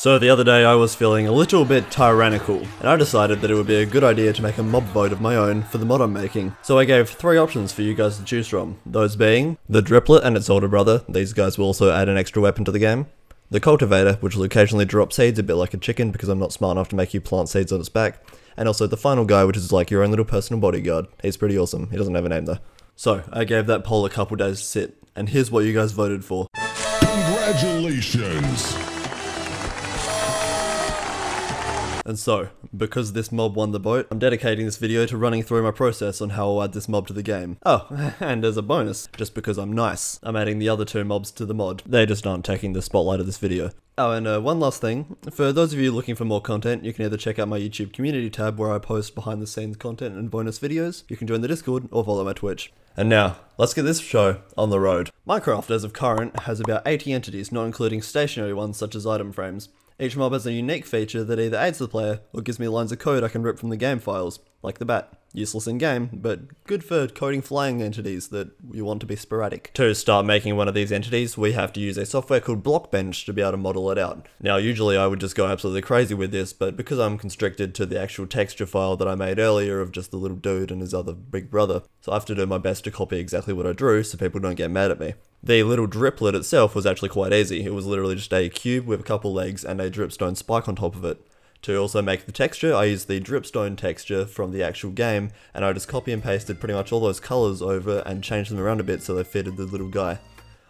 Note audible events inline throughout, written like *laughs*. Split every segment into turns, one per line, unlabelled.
So the other day I was feeling a little bit tyrannical, and I decided that it would be a good idea to make a mob vote of my own for the mod I'm making. So I gave three options for you guys to choose from, those being the Driplet and its older brother, these guys will also add an extra weapon to the game, the Cultivator, which will occasionally drop seeds a bit like a chicken because I'm not smart enough to make you plant seeds on its back, and also the final guy, which is like your own little personal bodyguard. He's pretty awesome, he doesn't have a name though. So, I gave that poll a couple days to sit, and here's what you guys voted for.
Congratulations!
And so, because this mob won the vote, I'm dedicating this video to running through my process on how I'll add this mob to the game. Oh, *laughs* and as a bonus, just because I'm nice, I'm adding the other two mobs to the mod. They just aren't taking the spotlight of this video. Oh, and uh, one last thing. For those of you looking for more content, you can either check out my YouTube community tab where I post behind the scenes content and bonus videos, you can join the Discord, or follow my Twitch. And now, let's get this show on the road. Minecraft, as of current, has about 80 entities, not including stationary ones such as item frames. Each mob has a unique feature that either aids the player or gives me lines of code I can rip from the game files, like the bat. Useless in game, but good for coding flying entities that you want to be sporadic. To start making one of these entities, we have to use a software called Blockbench to be able to model it out. Now, usually I would just go absolutely crazy with this, but because I'm constricted to the actual texture file that I made earlier of just the little dude and his other big brother, so I have to do my best to copy exactly what I drew so people don't get mad at me. The little driplet itself was actually quite easy. It was literally just a cube with a couple legs and a dripstone spike on top of it. To also make the texture, I used the dripstone texture from the actual game, and I just copy and pasted pretty much all those colours over and changed them around a bit so they fitted the little guy.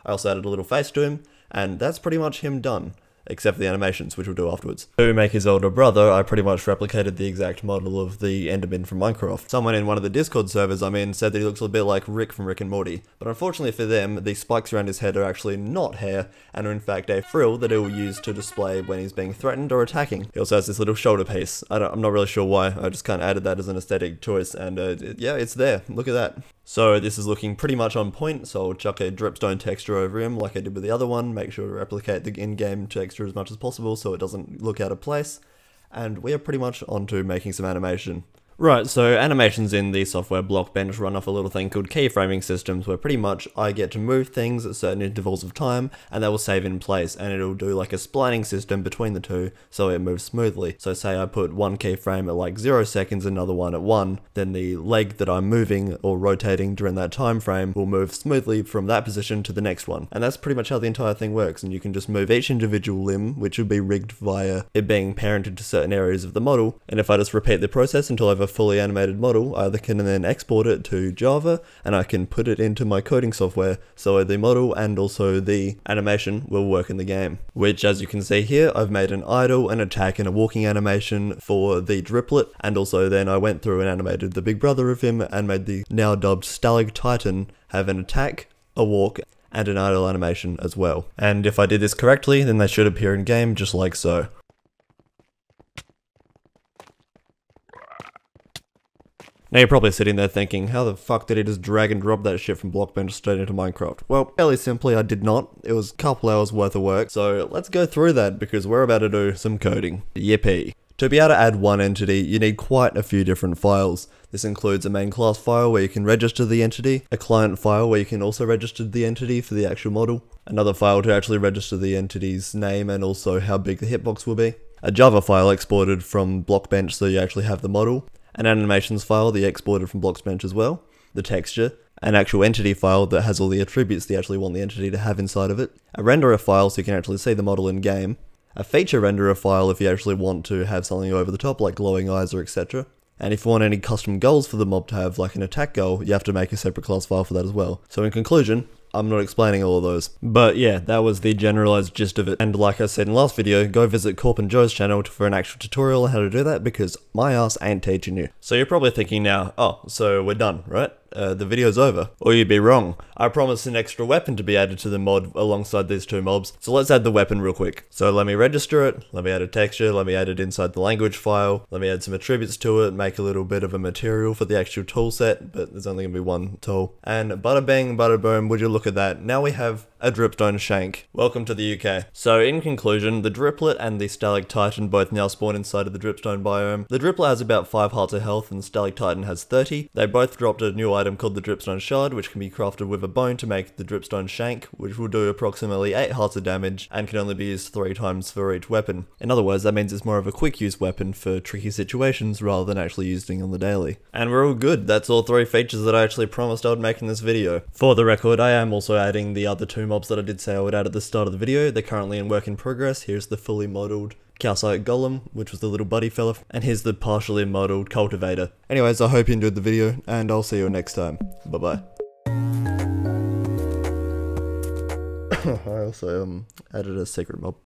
I also added a little face to him, and that's pretty much him done except for the animations, which we'll do afterwards. To make his older brother, I pretty much replicated the exact model of the Enderman from Minecraft. Someone in one of the Discord servers I'm in said that he looks a bit like Rick from Rick and Morty, but unfortunately for them, the spikes around his head are actually not hair, and are in fact a frill that he will use to display when he's being threatened or attacking. He also has this little shoulder piece. I am not really sure why, I just kind of added that as an aesthetic choice, and uh, it, yeah, it's there. Look at that. So this is looking pretty much on point, so I'll chuck a dripstone texture over him like I did with the other one, make sure to replicate the in-game texture as much as possible so it doesn't look out of place, and we are pretty much onto making some animation. Right, so animations in the software Blockbench run off a little thing called keyframing systems, where pretty much I get to move things at certain intervals of time, and they will save in place, and it'll do like a splining system between the two, so it moves smoothly. So say I put one keyframe at like 0 seconds, another one at 1, then the leg that I'm moving or rotating during that time frame will move smoothly from that position to the next one. And that's pretty much how the entire thing works, and you can just move each individual limb, which would be rigged via it being parented to certain areas of the model, and if I just repeat the process until I've fully animated model, I can then export it to Java and I can put it into my coding software so the model and also the animation will work in the game. Which as you can see here, I've made an idle, an attack and a walking animation for the driplet and also then I went through and animated the big brother of him and made the now dubbed Stalactitan have an attack, a walk and an idle animation as well. And if I did this correctly, then they should appear in game just like so. Now you're probably sitting there thinking, how the fuck did he just drag and drop that shit from Blockbench straight into Minecraft? Well, fairly simply, I did not. It was a couple hours worth of work, so let's go through that because we're about to do some coding. Yippee. To be able to add one entity, you need quite a few different files. This includes a main class file where you can register the entity, a client file where you can also register the entity for the actual model, another file to actually register the entity's name and also how big the hitbox will be, a Java file exported from Blockbench so you actually have the model, an animations file that you exported from Blockbench as well, the texture, an actual entity file that has all the attributes that you actually want the entity to have inside of it, a renderer file so you can actually see the model in game, a feature renderer file if you actually want to have something over the top like glowing eyes or etc. And if you want any custom goals for the mob to have, like an attack goal, you have to make a separate class file for that as well. So in conclusion, I'm not explaining all of those. But yeah, that was the generalized gist of it. And like I said in last video, go visit Kaupenjoe's channel for an actual tutorial on how to do that because my ass ain't teaching you. So you're probably thinking now, oh, so we're done, right? Uh, the video's over. Or you'd be wrong. I promised an extra weapon to be added to the mod alongside these two mobs, so let's add the weapon real quick. So let me register it, let me add a texture, let me add it inside the language file, let me add some attributes to it, make a little bit of a material for the actual tool set, but there's only going to be one tool. And bada bang, bada boom, would you look at that. Now we have a dripstone shank. Welcome to the UK. So in conclusion, the driplet and the stalactitan both now spawn inside of the dripstone biome. The driplet has about 5 hearts of health and the stalactitan has 30. They both dropped a new item called the dripstone shard which can be crafted with a bone to make the dripstone shank which will do approximately 8 hearts of damage and can only be used 3 times for each weapon. In other words, that means it's more of a quick use weapon for tricky situations rather than actually using on the daily. And we're all good. That's all three features that I actually promised I would make in this video. For the record, I am also adding the other two mobs that I did say I would add at the start of the video. They're currently in work in progress. Here's the fully modelled Calcite Golem, which was the little buddy fella, and here's the partially modelled Cultivator. Anyways, I hope you enjoyed the video, and I'll see you next time. Bye bye. *coughs* I also um, added a secret mob.